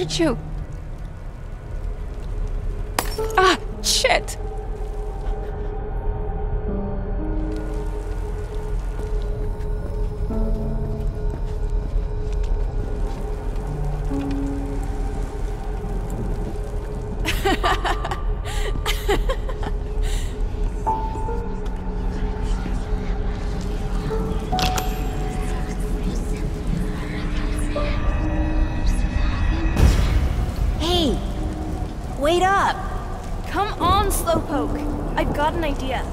did you... Ah, shit! wait up. Come on, Slowpoke. I've got an idea.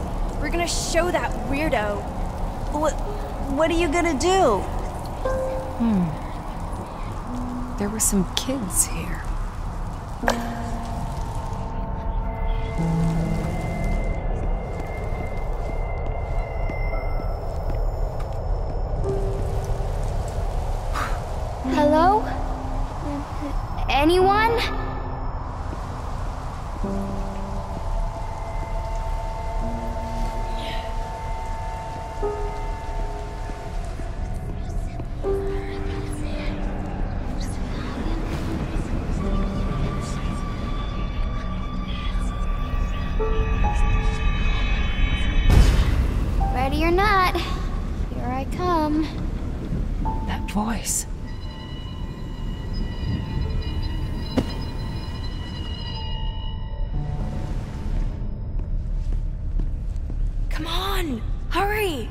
We're gonna show that weirdo. What, what are you gonna do? Hmm. There were some kids here. Hello? Anyone? ready or not, here I come. That voice. Come on! Hurry!